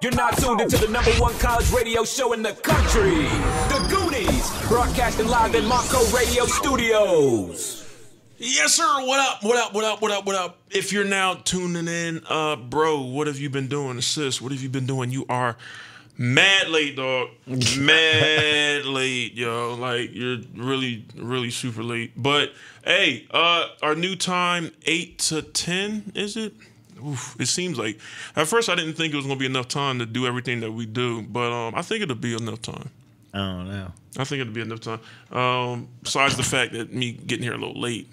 You're now tuned into the number one college radio show in the country, The Goonies, broadcasting live in Montco Radio Studios. Yes, sir. What up? What up? What up? What up? What up? If you're now tuning in, uh, bro, what have you been doing? Sis, what have you been doing? You are mad late, dog. mad late, yo. Like you're really, really super late. But hey, uh, our new time eight to ten, is it? Oof, it seems like at first I didn't think it was gonna be enough time to do everything that we do, but um, I think it'll be enough time. I don't know. I think it'll be enough time. Um, besides the fact that me getting here a little late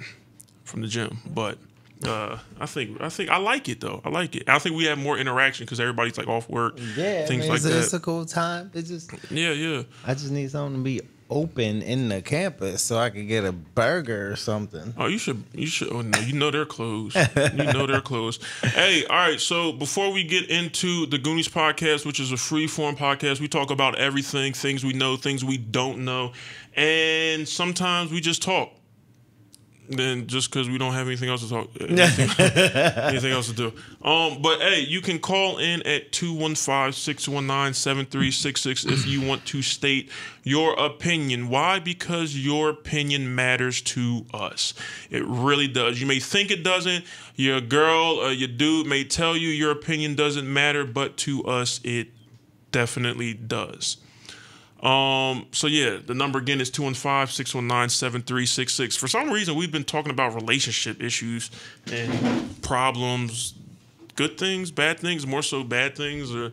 from the gym, but uh, I think I think I like it though. I like it. I think we have more interaction because everybody's like off work, Yeah, things I mean, like it's, a, it's a cool time. It's just Yeah, yeah. I just need something to be open in the campus so I could get a burger or something. Oh, you should you should. Oh no, you know they're closed. you know they're closed. Hey, all right. So before we get into the Goonies podcast, which is a free form podcast, we talk about everything, things we know, things we don't know, and sometimes we just talk. Then just because we don't have anything else to talk, anything, anything else to do. Um, but hey, you can call in at 215-619-7366 if you want to state your opinion. Why? Because your opinion matters to us. It really does. You may think it doesn't. Your girl or your dude may tell you your opinion doesn't matter, but to us it definitely does. Um, so yeah, the number again is 215-619-7366. For some reason, we've been talking about relationship issues and problems, good things, bad things, more so bad things, or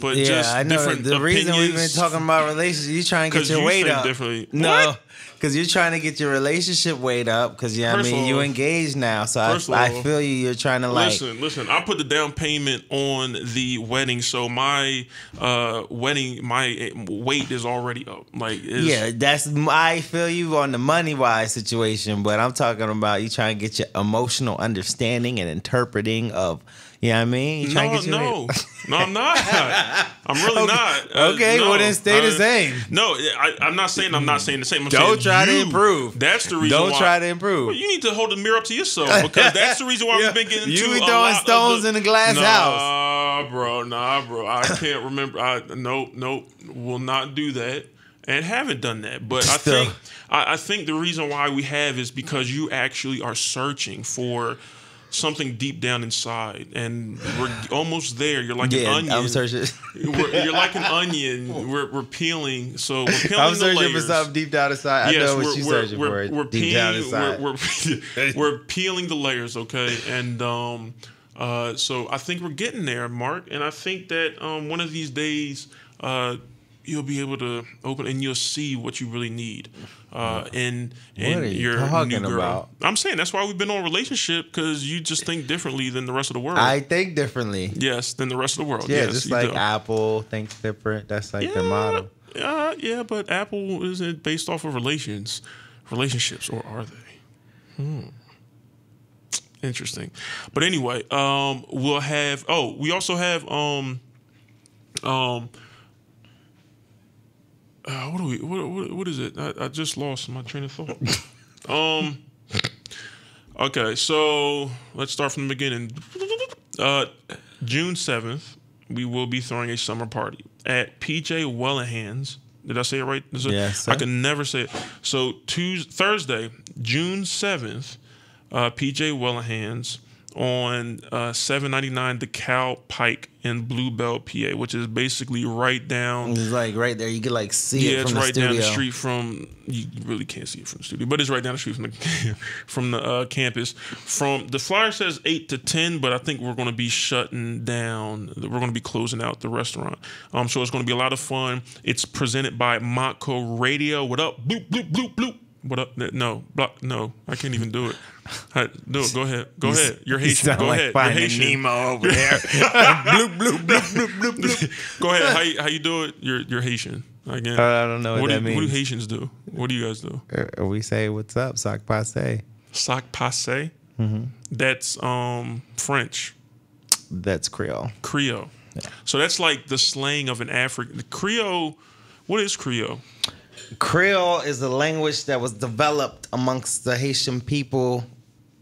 but yeah, just I know. different The reason we've been talking about relationships, you're trying to get your you weight up. differently. No, because you're trying to get your relationship weight up. Because yeah, I mean, of you engaged now, so I, first of I feel you. You're trying to like. Listen, listen. I put the down payment on the wedding, so my uh wedding, my weight is already up. Like, Yeah, that's I feel you on the money wise situation, but I'm talking about you trying to get your emotional understanding and interpreting of, you what I mean? You No, to get your no, no, I'm not. I'm really not. Uh, okay, well then stay the Uh, same. No, I, I'm not saying I'm not saying the same. I'm Don't try to improve. That's the reason. Don't why, try to improve. Well, you need to hold the mirror up to yourself because that's the reason why Yeah. we've been getting You be throwing stones the- in the glass nah, house. bro. Nah, bro. I can't remember. I nope, nope. Will not do that. And haven't done that, but I think I, I think the reason why we have is because you actually are searching for something deep down inside, and we're almost there. You're like an Yeah, onion. I'm searching. We're, you're like an onion. We're, we're peeling. So we're peeling I'm the searching for layers. something deep down inside. I know what you're searching we're, for. We're, deep down peeling, inside. we're, we're, we're peeling the layers, okay? And um, uh, so I think we're getting there, Mark. And I think that um, one of these days, uh, you'll be able to open and you'll see what you really need uh, in in What are you your new girl. about? I'm saying that's why we've been on relationship because you just think differently than the rest of the world. I think differently. yes, than the rest of the world. Yeah, yes, just like do. Apple thinks different. That's like their motto. Uh, yeah, but Apple isn't based off of relations, relationships, or are they? Hmm. Interesting. But anyway, um, we'll have. Oh, we also have. Um, um. Uh, what do we? What, what, what is it? I, I just lost my train of thought. um. Okay, so let's start from the beginning. Uh, June seventh, we will be throwing a summer party at PJ Whelihan's. Did I say it right? Is it- Yes, I can never say it. So Tuesday, Thursday, June seventh, uh, PJ Whelihan's on uh, 799 DeKalb Pike in Bluebell, PA, which is basically right down It's like right there. You can like see yeah, it it's from the right studio. down the street from. You really can't see it from the studio, but it's right down the street from the from the uh, campus. From the flyer says eight to ten, but I think we're going to be shutting down. We're going to be closing out the restaurant. Um, so it's going to be a lot of fun. It's presented by Montco Radio. What up? Bloop bloop bloop bloop. What up? No, block. No, I can't even do it. I, do it. Go ahead. Go ahead. You're Haitian. Go like ahead. You're Haitian. Nemo over there. bloop bloop bloop bloop bloop bloop. Go ahead. How you, how you do it? You're you're Haitian. Again. I don't know what, what, that do, what do. Haitians do? What do you guys do? Uh, we say what's up, sock passe. Sac passe. Mm-hmm. That's um French, That's Creole. Creole. So that's like the slang of an African Creole. What is Creole? Creole is a language that was developed amongst the Haitian people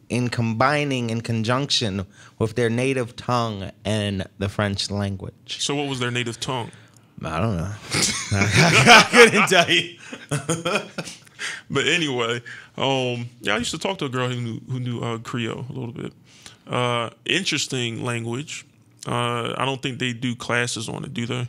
in combining in conjunction with their native tongue and the French language. So what was their native tongue? I don't know. I couldn't tell you. But anyway, um, yeah, I used to talk to a girl who knew who knew uh, Creole a little bit. Uh, interesting language. Uh, I don't think they do classes on it, do they?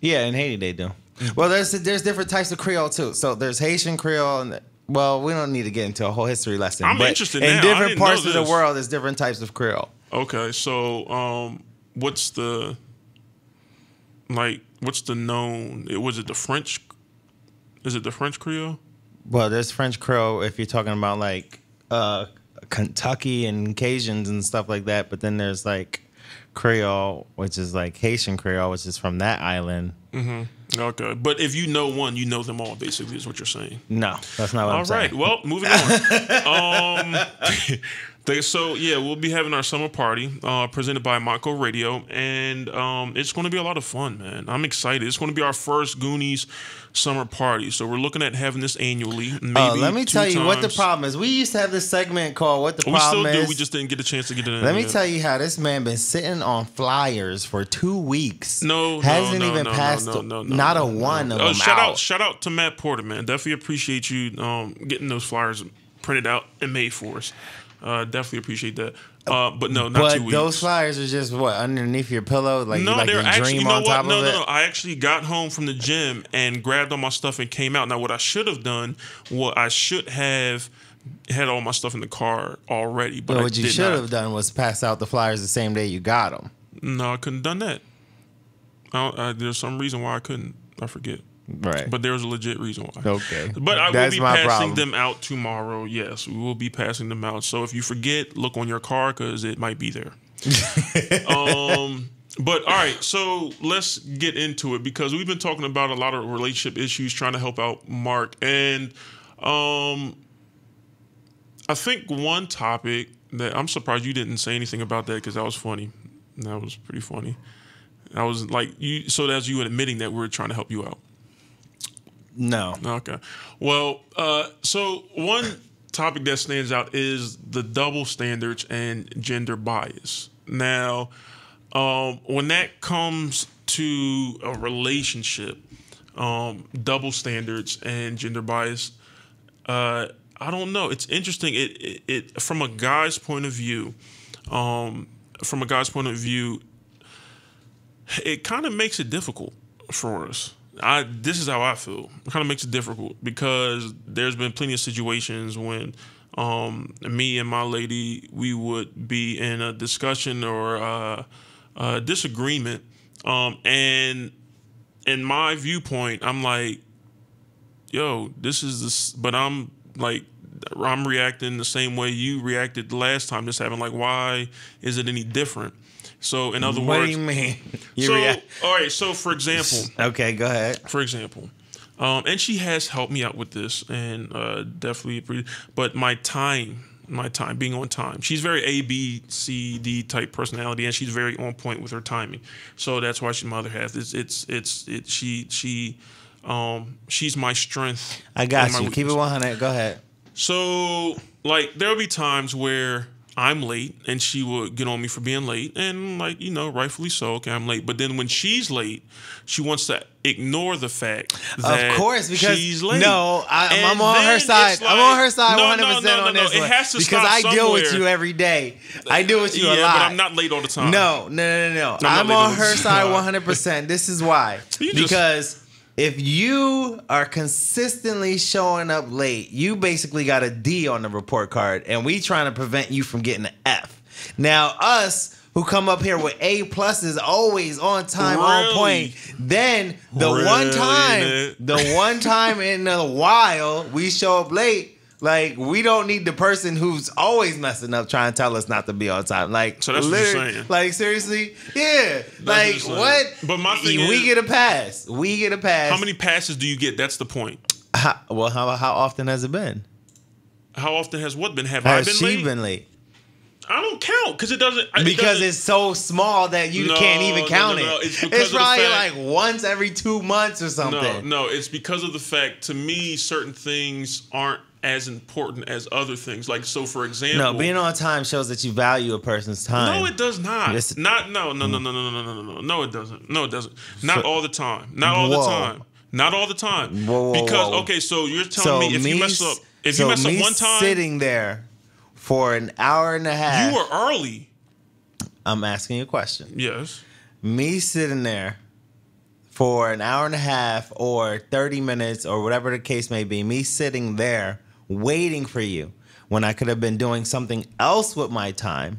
Yeah, in Haiti they do. Well, there's there's different types of Creole too. So there's Haitian Creole, and well, we don't need to get into a whole history lesson. I'm but interested In now. Different parts of the world, there's different types of Creole. Okay, so um, what's the like? What's the known? It was it the French? Is it the French Creole? Well, there's French Creole if you're talking about like uh, Kentucky and Cajuns and stuff like that. But then there's like Creole, which is like Haitian Creole, which is from that island. Okay, but if you know one, you know them all. Basically, is what you're saying. No, that's not what All I'm right. saying. All right. Well, moving on. um, they- so yeah, we'll be having our summer party uh, presented by Montco Radio, and um, it's going to be a lot of fun, man. I'm excited. It's going to be our first Goonies summer party, so we're looking at having this annually. Maybe Uh, let me tell you what the problem is. We used to have this segment called "What the We still Problem do. We just didn't get a chance to get it in. Let me yet. tell you how this man been sitting on flyers for two weeks. No, hasn't no, no, even no, passed no, no, no, not a one of Oh, them shout out, out. shout out to Matt Porter, man. Definitely appreciate you um, getting those flyers printed out and made for us. Uh, definitely appreciate that. Uh, but no, not but two weeks. those flyers are just what underneath your pillow, like no, you like they're actually. dream You know on what? top No, of no, it. no. I actually got home from the gym and grabbed all my stuff and came out. Now, what I should have done, what I should have had all my stuff in the car already, but But I you should not. have done was pass out the flyers the same day you got them. No, I couldn't done that. I don't, I, there's some reason why I couldn't. I forget. Right. But there's a legit reason why. Okay. But I That's will be passing problem. them out tomorrow. Yes, we will be passing them out. So if you forget, look on your car because it might be there. um, but all right, so let's get into it because we've been talking about a lot of relationship issues, trying to help out Mark, and um, I think one topic that I'm surprised you didn't say anything about that because that was funny. That was pretty funny. I was like you, so that's you admitting that we're trying to help you out. No. Okay. Well, uh, so one topic that stands out is the double standards and gender bias. Now, um, when that comes to a relationship, um, double standards and gender bias, uh, I don't know. It's interesting. It, it, it from a guy's point of view, um, from a guy's point of view, it kind of makes it difficult for us. I this is how I feel. It kind of makes it difficult because there's been plenty of situations when um, me and my lady we would be in a discussion or uh, a disagreement, um, and in my viewpoint, I'm like, yo, this is this, but I'm like. I'm reacting the same way you reacted last time this happened. Like, why is it any different? So, in other What do you mean? You so, react- all right. So, for example, okay, go ahead. for example, um, and she has helped me out with this, and uh, definitely. But my time, my time, being on time. She's very A, B, C, D type personality, and she's very on point with her timing. So that's why she's my other half. It's it's it's it. She she, um, she's my strength. I got you. Keep it weakness. 100. Go ahead. So, like, there'll be times where I'm late and she would get on me for being late, and, like, you know, rightfully so. Okay, I'm late. But then when she's late, she wants to ignore the fact that Of course, because she's late. no, I, I'm And on her side. it's I'm on her side 100 no, percent no, no, on no. this It one has to because I deal with you every day. I deal with you yeah, a lot. but I'm not late all the time. No, no, no, no, I'm all on her side 100. percent This is why. You just- because if you are consistently showing up late, you basically got a D on the report card, and we trying to prevent you from getting an F. Now us. Who come up here with A pluses always on time, on point. Then the one time, the one time in a while we show up late, like we don't need the person who's always messing up trying to tell us not to be on time. Like So that's what you're saying. Like seriously, yeah. like what what? But my thing we is- get a pass. We get a pass. How many passes do you get? That's the point. How, well, how how often has it been? How often has what been? Have I Has been she late? been late? I don't count because it doesn't. it Because doesn't- it's so small that you No, can't even count no, no. it. It's It's, because of the probably fact- like once every two months or something. No, no, it's because of the fact to me certain things aren't as important as other things. Like so, for example, No, being on time shows that you value a person's time. No, it does not. Yes. Not no no no no no no no no no no. It doesn't. No, it doesn't. Not all the time. Not all Whoa. the time. Not all the time. Whoa, whoa, because whoa. okay, so you're telling so me if you mess up, if so you mess up one time, sitting there for an hour and a half. you were early. I'm asking you a question. Yes. Me sitting there for an hour and a half or 30 minutes or whatever the case may be, me sitting there waiting for you when I could have been doing something else with my time.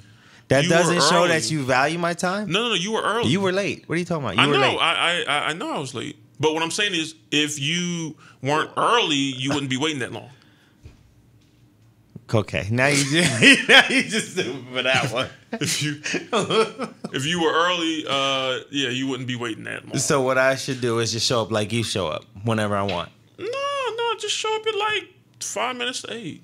That You doesn't show that you value my time. No, no, no. You were early. You were late. What are you talking about? You I were know. late. I, I I know I was late. But what I'm saying is, if you weren't early, you wouldn't be waiting that long. okay, now you just, now you just for that one. If you if you were early, uh, yeah, you wouldn't be waiting that long. So what I should do is just show up like you show up whenever I want. No, no, just show up at like five minutes to eight.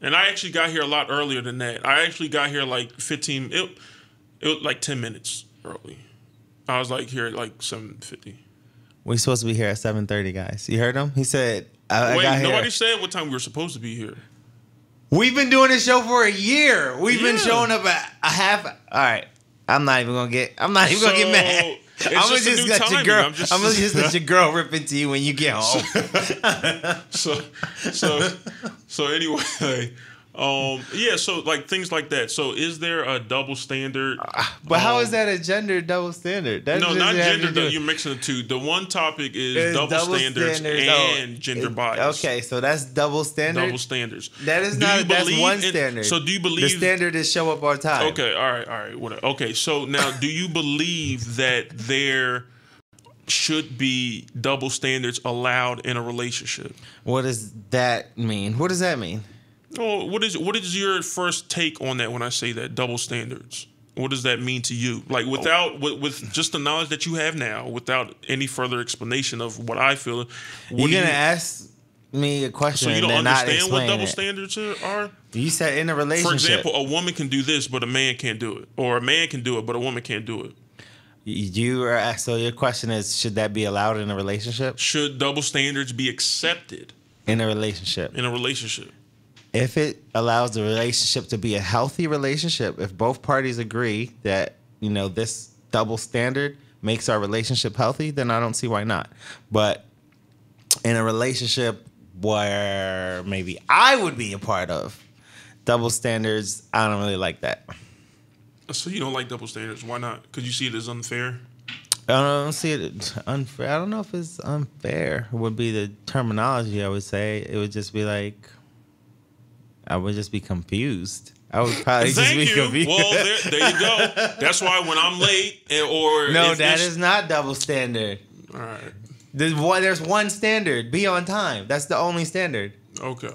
And I actually got here a lot earlier than that. I actually got here like fifteen. It, it was like ten minutes early. I was like here at like seven fifty. We're supposed to be here at 7:30, guys. You heard him? He said I, I Wait, got here. nobody said what time we were supposed to be here. We've been doing this show for a year. We've been showing up at a half. All right, I'm not even gonna get. I'm not even gonna get mad. I'm gonna just just let your girl. I'm just- I'm gonna just let your girl rip into you when you get home. So, so, so anyway, um, yeah. So like things like that. So is there a double standard? But how Um, is that a gender double standard? That No, not gender. do- You're mixing the two. The one topic is It's double, standards, oh, and gender it- bias. Okay, so that's double standard. double standards. that is Do not. That's one in- standard. so do you believe the standard is show up on time? Okay, all right, all right. Whatever. Okay, so now, do you believe that there should be double standards allowed in a relationship? What does that mean? What does that mean? Oh, what is what is your first take on that when I say that double standards? What does that mean to you? Like without oh. with, with just the knowledge that you have now, without any further explanation of what I feel. What You're gonna you, ask me a question so you don't and then not understand what double it. standards are- are? You said in a relationship. For example, a woman can do this, but a man can't do it, or a man can do it, but a woman can't do it. You are asked, so your question is should that be allowed in a relationship? Should double standards be accepted In a relationship. in a relationship? If it allows the relationship to be a healthy relationship, if both parties agree that, you know, this double standard makes our relationship healthy, then I don't see why not. But in a relationship where maybe I would be a part of, double standards, I don't really like that. So you don't like double standards? Why not? Because you see it as unfair. I don't see it unfair. I don't know if it's unfair. Would be the terminology I would say. It would just be like I would just be confused. I would probably just be you. confused. Well, there, there you go. That's why when I'm late and, or no, if that is not double standard. all right. There's one. There's one standard. Be on time. That's the only standard. Okay.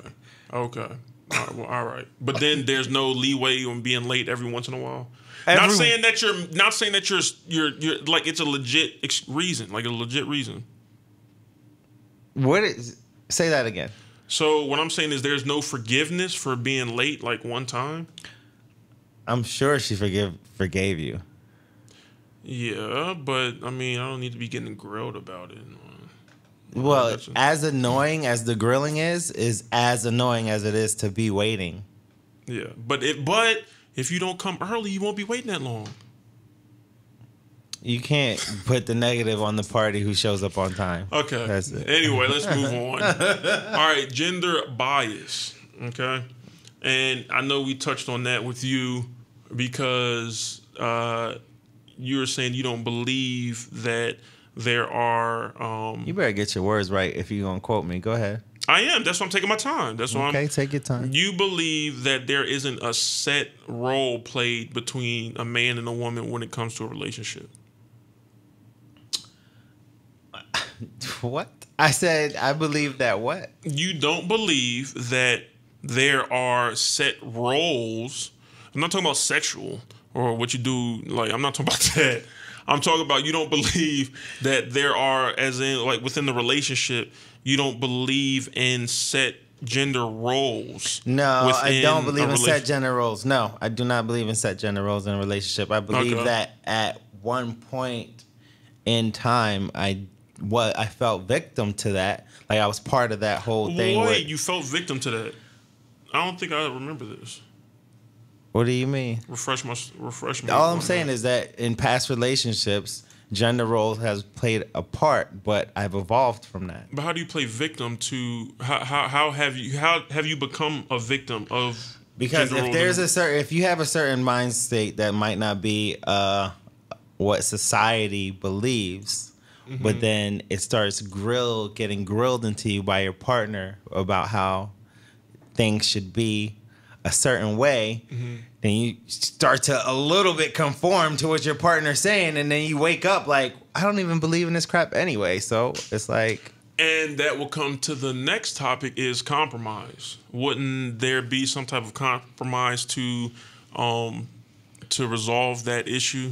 Okay. All right, well, all right. But then there's no leeway on being late every once in a while. not saying that you're not saying that you're you're you're like it's a legit ex- reason, like a legit reason. What is? Say that again. So what I'm saying is there's no forgiveness for being late like one time. I'm sure she forgive forgave you. Yeah, but I mean, I don't need to be getting grilled about it. Well, as annoying as the grilling is, is as annoying as it is to be waiting. Yeah, but it but if you don't come early, you won't be waiting that long. You can't put the negative on the party who shows up on time. Okay. That's it. Anyway, let's move on. All right, gender bias. Okay. And I know we touched on that with you because uh, you were saying you don't believe that there are. Um, You better get your words right if you're gonna quote me. Go ahead. I am. That's why I'm taking my time. That's why Okay, I'm. Okay, take your time. You believe that there isn't a set role played between a man and a woman when it comes to a relationship. What? I said I believe that what? you don't believe that there are set roles. I'm not talking about sexual or what you do. Like I'm not talking about that. I'm talking about you don't believe that there are, as in like within the relationship, you don't believe in set gender roles. No, I don't believe in set gender roles. No, I do not believe in set gender roles in a relationship. I believe Okay. that at one point in time, I what I felt victim to that. Like I was part of that whole thing. Wait, where- you felt victim to that. I don't think I remember this. what do you mean? Refresh my refresh me. All I'm saying is that in past relationships, gender roles has played a part, but I've evolved from that. But how do you play victim to how how, how have you how have you become a victim of Because if there's a certain, if you have a certain mind state that might not be uh, what society believes, Mm-hmm. but then it starts grill getting grilled into you by your partner about how things should be a certain way, Mm-hmm. then you start to a little bit conform to what your partner's saying, and then you wake up like, I don't even believe in this crap anyway. So it's like, And that will come to the next topic is compromise. Wouldn't there be some type of compromise to um to resolve that issue?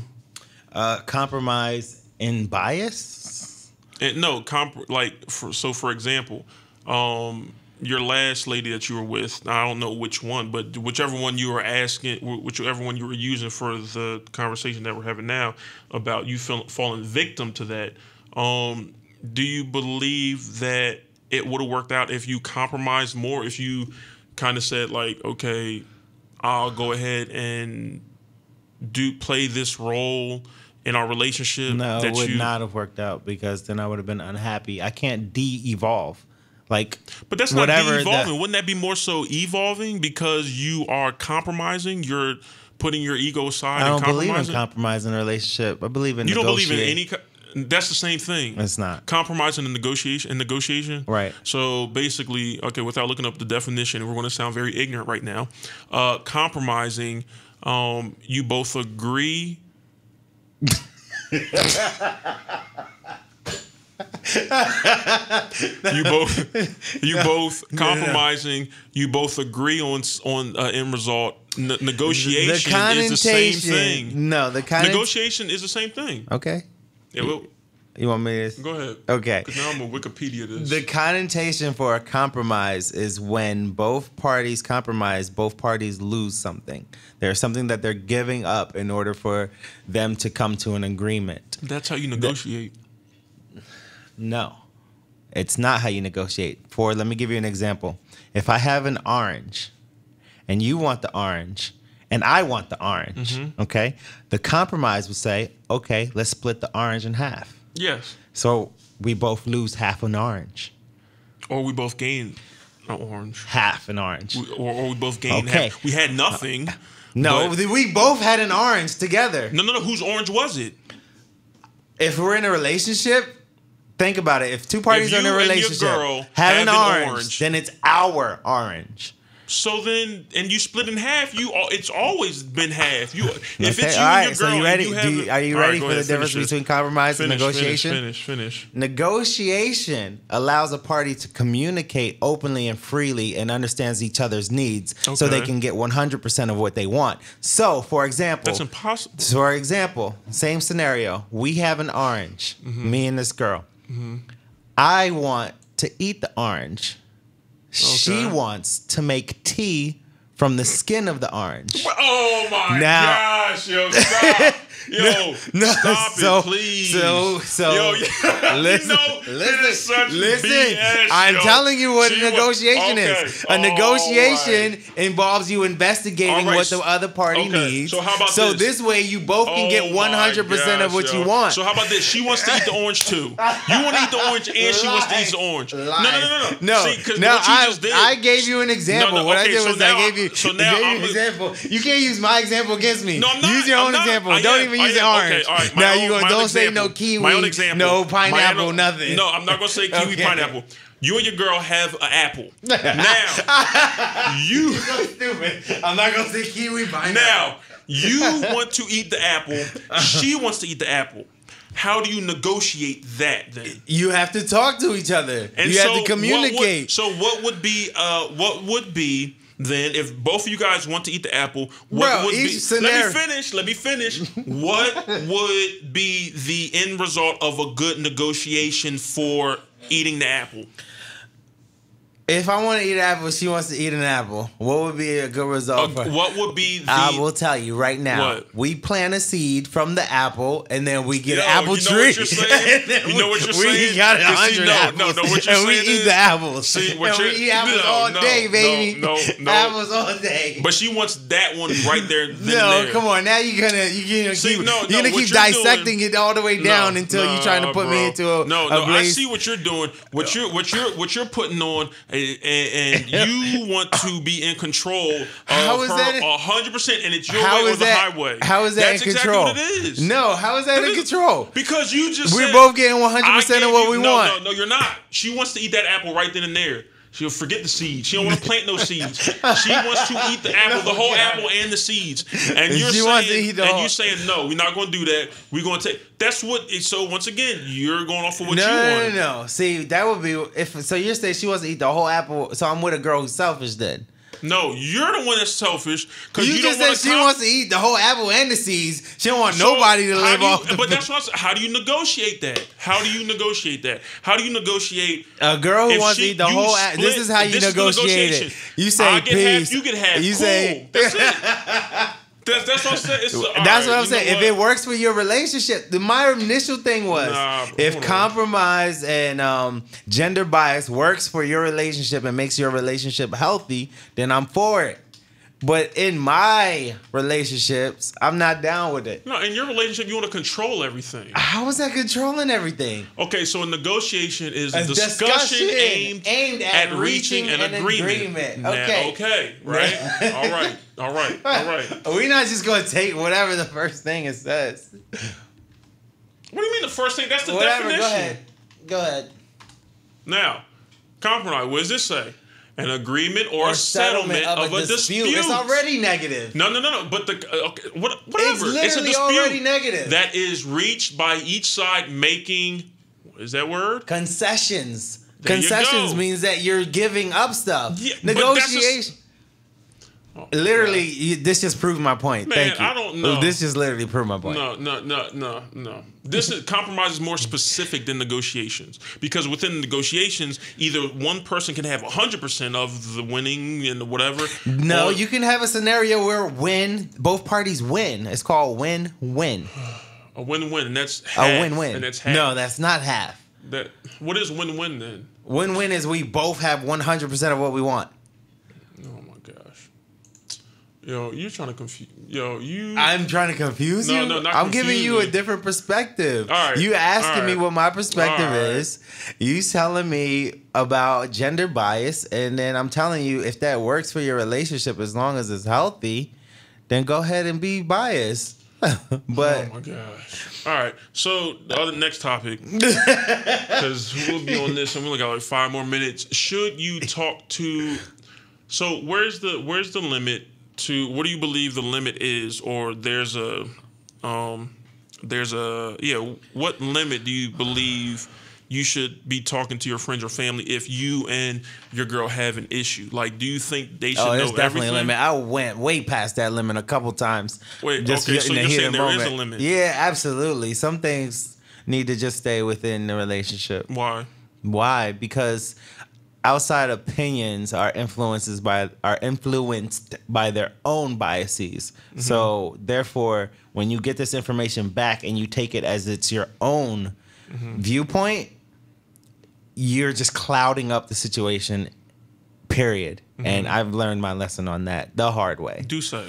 uh, compromise in bias. And no, comp like for, so for example, um your last lady that you were with, I don't know which one, but whichever one you were asking, whichever one you were using for the conversation that we're having now about you feel, falling victim to that, um, do you believe that it would have worked out if you compromised more? If you kind of said like, okay, I'll go ahead and do play this role in our relationship. No, that it would you, not have worked out because then I would have been unhappy. I can't de-evolve. Like, But that's not de-evolving. Wouldn't that be more so evolving because you are compromising? You're putting your ego aside I don't and believe in compromising. compromising a relationship. I believe in you don't believe in any. co- That's the same thing. It's not. compromising and negotiation and negotiation. Right. So basically, okay, without looking up the definition, we're going to sound very ignorant right now. Uh, compromising, um, you both agree. You both, you both compromising. You both agree on on uh, end result. Ne- negotiation is the same thing. No, the kind Negotiation is the same thing. Okay. Yeah, well, You want me to? go ahead. Okay. Because now I'm a Wikipedia this. The connotation for a compromise is when both parties compromise, both parties lose something. There's something that they're giving up in order for them to come to an agreement. That's how you negotiate. No, it's not how you negotiate. For let me give you an example. If I have an orange and you want the orange and I want the orange, mm-hmm. okay? The compromise would say, okay, let's split the orange in half. Yes. So we both lose half an orange, Or we both gain an orange. half an orange. We- Or, or we both gained Okay. half. We had nothing. No, but- we both had an orange together. no, no, no. Whose orange was it? If we're in a relationship, think about it. If two parties If are in a you and your relationship, have, have an, an orange, orange- then it's our orange. So then, and you split in half. You, al- it's always been half. You, if it's you Okay, and all right. your girl, So you and ready? You Do have you, are you ready go for the difference finish between compromise and negotiation? Finish, finish, finish. Negotiation allows a party to communicate openly and freely and understands each other's needs so they can get 100% of what they want. So, for example, That's impossible. So, for example, same scenario. We have an orange, Mm-hmm. me and this girl. I want to eat the orange. She wants to make tea from the skin of the orange. Oh my Now- gosh, yo, stop. Yo, No, stop so- it, please. so- so- yo, yeah, listen, you know, listen, it is such listen. BS, I'm yo. telling you what a negotiation okay, is. A all negotiation right. involves you investigating right, what the other party okay, needs. so how about so this? this way you both can get Oh 100 percent of what gosh, you want. So how about this? She wants to eat the orange too. You want to eat the orange, and she wants to eat the orange. No, no, no, no, no. No, See, no, I, just did. I gave you an example. No, no, what I did so was I gave you, so now you an example. You can't use my example against me. No, I'm not. Use your own example. Don't. Even the am. orange. Okay, all right. Now own- you gonna don't say no kiwi, My own example. no pineapple, own- nothing. No, I'm not gonna say kiwi Okay. pineapple. You and your girl have an apple. Now, you so stupid. I'm not gonna say kiwi pineapple. now you want to eat the apple. She wants to eat the apple. How do you negotiate that then? you have to talk to each other. And you so have to what communicate. would- so what would be uh what would be then if both of you guys want to eat the apple? What Bro, would be? scenario- Let me finish. Let me finish. what would be the end result of a good negotiation for eating the apple? If I want to eat an apple, she wants to eat an apple. What would be a good result Uh, what would be the? I will tell you right now. What? We plant a seed from the apple, and then we get Yo, an apple you know tree. what you're saying? You know what you're we, saying? We got a hundred no, apples. no, no, what you're saying. and we saying eat is- the apples. See, what and we eat apples no, all no, day, no, baby. no, no. apples all day. But she wants that one right there. No, there. come on. Now you're gonna you're gonna See, keep, no, you're gonna keep you're dissecting doing- it all the way down No, until you're trying to put bro. me into a no, no. I see what you're doing. What you're what you're what you're putting on, and, and you want to be in control of How is her that hundred percent, and it's your How way or the that? highway. How is that That's in exactly control? what it is. No, how is that, in control? because you just We're said- both getting 100% of what you- we no, want. No, no, you're not. She wants to eat that apple right then and there. She'll forget the seeds. She don't want to plant no seeds. She wants to eat the apple, the whole apple and the seeds. And you're She saying, wants to eat the and whole- you saying no, we're not going to do that. We're going to take. That's what. So once again, you're going off of what no, you no, want. no, no. See, that would be if. So you're saying she wants to eat the whole apple. So I'm with a girl who's selfish. Then No, you're the one that's selfish because you, you, just don't said want she wants to eat the whole apple and the seeds. She don't want nobody to live off. The, But that's what. How do you negotiate that? How do you negotiate that? How do you negotiate? a girl who wants she- to eat the you whole. split- this is how you this is the negotiate it. You say I get peace. half, you get half. You cool. say that's. That's, what I'm saying. It's, That's right, what I'm saying. If what? it works for your relationship, the, my initial thing was Nah, if hold on. compromise and um, gender bias works for your relationship and makes your relationship healthy, then I'm for it. But in my relationships, I'm not down with it. No, in your relationship, you want to control everything. How is that controlling everything? Okay, so a negotiation is a discussion, discussion aimed, aimed at, at reaching, an, an agreement. agreement. Now, Okay. okay, right? all right, all right, all right. We're not just gonna take whatever the first thing it says. What do you mean the first thing? That's the Whatever. definition. Go ahead. Go ahead. Now, compromise. What does this say? An agreement or, Or a settlement, of, a dispute. It's already negative. No, no, no, no. But the uh, okay, what, whatever. It's a dispute already negative. that is reached by each side making. What is that word? Concessions. There Concessions means that you're giving up stuff. Yeah, but that's just- Negotiation. Oh, literally, you, this just proved my point. Man, Thank you. I don't know. This just literally proved my point. No, no, no, no, no. This is compromise is more specific than negotiations because within negotiations, either one person can have hundred percent of the winning and whatever. No, or- you can have a scenario where win both parties win. It's called win-win. a win-win, and that's half, A win-win. and that's half. No, that's not half. that. What is win-win then? Win-win is we both have 100% of what we want. Yo, you're trying to confuse. Yo, you. I'm trying to confuse No, you. no, not I'm giving you a different perspective. All right, You asking me what my perspective right. is. You telling me about gender bias, and then I'm telling you if that works for your relationship as long as it's healthy, then go ahead and be biased. but Oh my gosh! All right, so the other next topic, because we'll be on this, and we only got like five more minutes. Should you talk to? So where's the where's the limit to? What do you believe the limit is, or there's a, um, there's a yeah. What limit do you believe? You should be talking to your friends or family if you and your girl have an issue. Like, do you think they should oh, know definitely everything? a limit. I went way past that limit a couple times. Wait, okay, so you're saying the there is a limit? Yeah, absolutely. Some things need to just stay within the relationship. Why? Why? Because outside opinions are influences by are influenced by their own biases. Mm-hmm. So therefore, when you get this information back and you take it as it's your own Mm-hmm. viewpoint, you're just clouding up the situation. Period. Mm-hmm. And I've learned my lesson on that the hard way. Do say.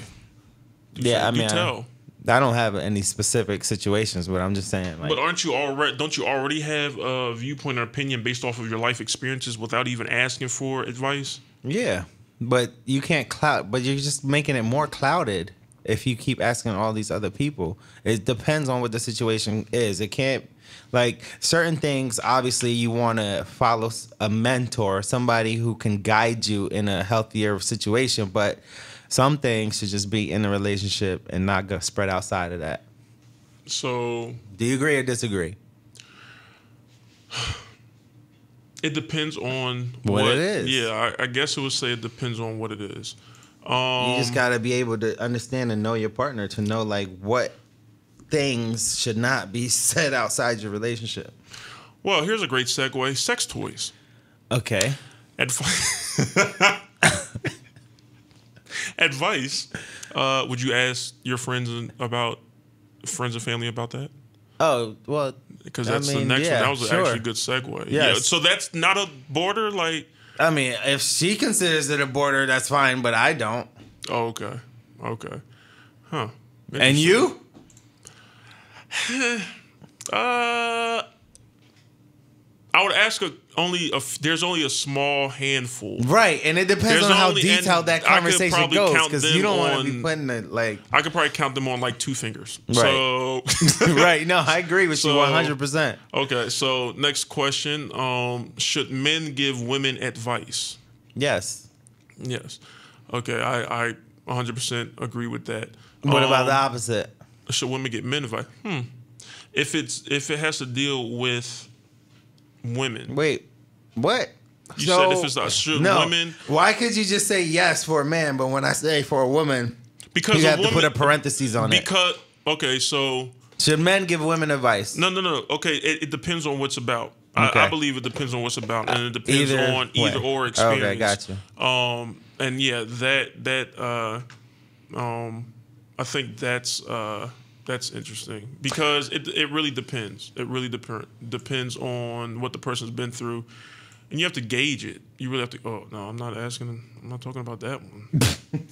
Do Yeah, say. I mean, I- tell. I don't have any specific situations, but I'm just saying, like, But aren't you already? Don't you already have a viewpoint or opinion based off of your life experiences without even asking for advice? Yeah, but you can't cloud. But you're just making it more clouded if you keep asking all these other people. It depends on what the situation is. It can't like certain things. Obviously, you want to follow a mentor, somebody who can guide you in a healthier situation. But some things should just be in the relationship and not go spread outside of that. So Do you agree or disagree? it depends on What it is. Yeah, I, I guess it would say it depends on what it is. Um, You just got to be able to understand and know your partner to know like what things should not be said outside your relationship. well, here's a great segue: sex toys. Okay. Advice. Advice. Uh, would you ask your friends and- about friends and family about that? Oh well, Because I that's mean, the next yeah, one. That was sure. actually a good segue. Yeah. So that's not a border, like. I mean, if she considers it a border, that's fine, but I don't. Oh, okay. Okay. Huh. And you? Uh, I would ask a, only a, there's only a small handful. Right, and it depends There's on how only- detailed that conversation goes because you don't want to be putting it like. I could probably count them on like two fingers. Right. So, right, no, I agree with you one hundred percent. okay. So next question: um, Should men give women advice? Yes. Yes. Okay. I I 100 percent agree with that. What about Um, the opposite? Should women get men advice? Hmm. If it's if it has to deal with women, Wait, what? You said if it's not- should no. women- Why could you just say yes for a man, but when I say for a woman, because you have to put a woman- parentheses on it? because okay, so Should men give women advice? No, no, no. Okay, it, it depends on what's about. Okay. I, I believe it depends on what's about, and it depends Either on either way. or Okay, experience. gotcha. Um, and yeah, that that uh, um, I think that's uh, that's interesting because it it really depends. It really depend depends on what the person's been through, and you have to gauge it. You really have to. Oh no, I'm not asking. I'm not talking about that one.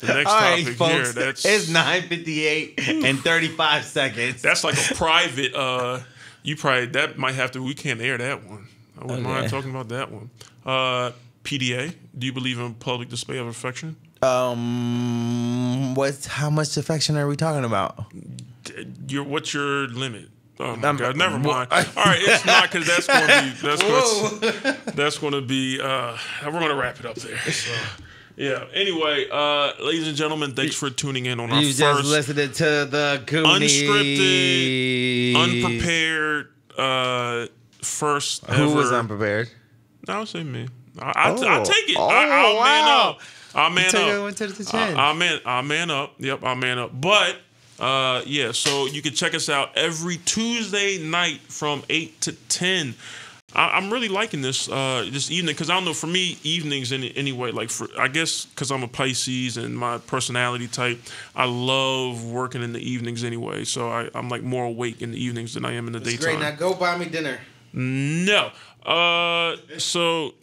The next All right, topic folks. here. That's it's nine fifty eight and thirty five seconds. that's like a private. uh You probably that might have to. We can't air that one. I wouldn't mind talking about that one. Uh PDA. Do you believe in public display of affection? Um, what's how much affection are we talking about? Your what's your limit? Oh my Um, god, never mind. All right, it's not because that's going to be that's going that's going to be. uh We're going to wrap it up there. So, yeah. Anyway, uh ladies and gentlemen, thanks for tuning in on our You just first listened to the Goonies. Unscripted, unprepared uh first Who ever. was unprepared? No, I'll say me. I, I, Oh. I take it. Oh, I, I'll man wow. up. I'll man up. one the I, chin. I'll man. I'll man up. Yep, I'll man up. But uh, yeah, so you can check us out every Tuesday night from eight to ten. I, I'm really liking this uh, this evening because I don't know. For me, evenings any, anyway. Like for I guess because I'm a Pisces and my personality type, I love working in the evenings anyway. So I, I'm like more awake in the evenings than I am in the It's daytime. great. Now go buy me dinner. No. Uh, so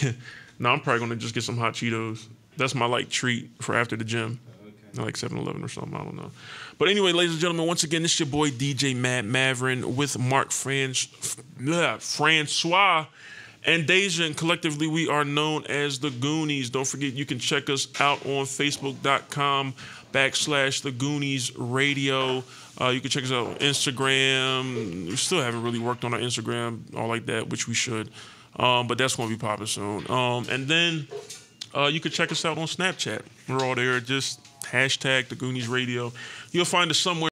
now I'm probably gonna just get some hot Cheetos. That's my like treat for after the gym. Like 7-Eleven or something. I don't know. But anyway, ladies and gentlemen, once again, this is your boy DJ Matt Mavern with Mark Franch, bleh, Francois and Deja, and collectively we are known as the Goonies. Don't forget you can check us out on Facebook.com backslash the Goonies Radio. Uh, you can check us out on Instagram. We still haven't really worked on our Instagram all like that, which we should. Um, but that's going to be popping soon. Um, and then uh, you can check us out on Snapchat. We're all there. Just hashtag the Goonies Radio. You'll find us somewhere.